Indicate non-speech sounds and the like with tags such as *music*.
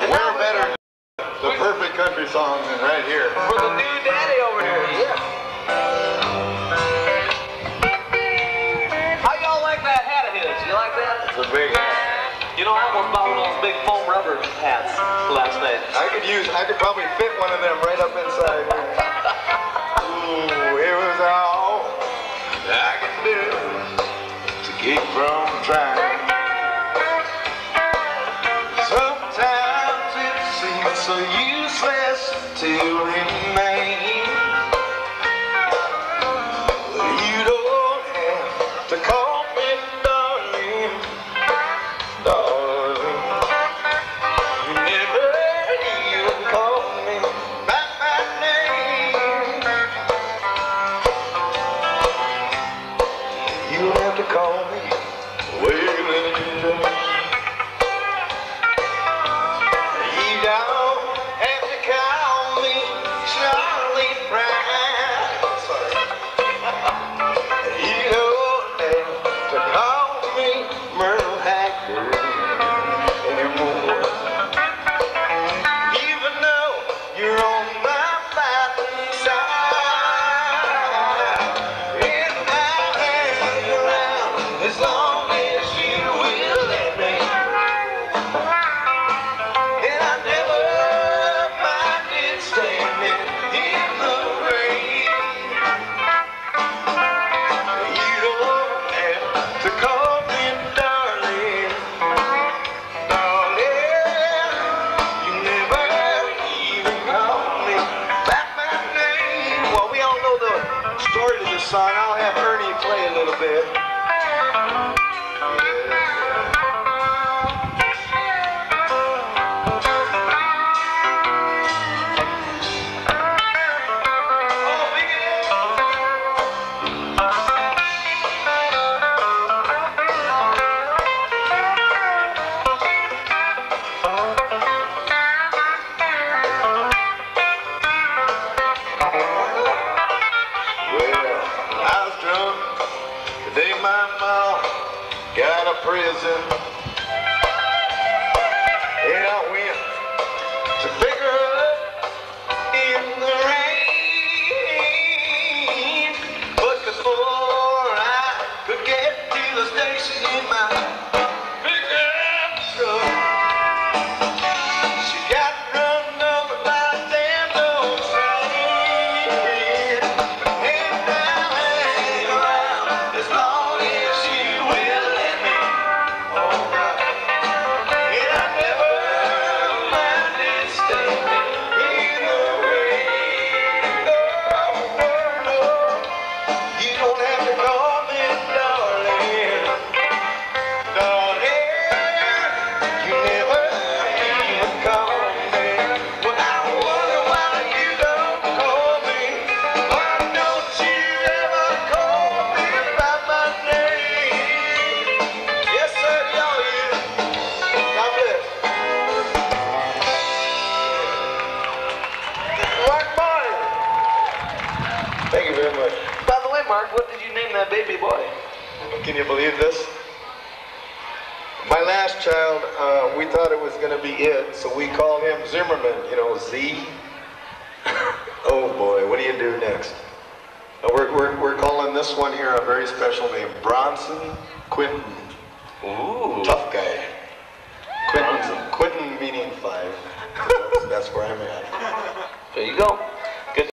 Where better the perfect country song than right here? For the new daddy over here. Yeah. How y'all like that hat of his? You like that? It's a big hat. You know, I one of those big foam rubber hats last night. I could use, I could probably fit one of them right up inside. Ooh, it was all I could do to keep from so useless to remain. You don't have to call me darling, darling. You never even call me by my name. You don't have to call song. I'll have Ernie play a little bit. Got a prison. What did you name that baby boy? Can you believe this? My last child, uh, we thought it was going to be it, so we called him Zimmerman, you know, Z. *laughs* oh boy, what do you do next? Uh, we're, we're, we're calling this one here a very special name, Bronson Quinton. Ooh. Tough guy. Quinton, Quinton meaning five. That's, *laughs* that's where I'm at. There you go.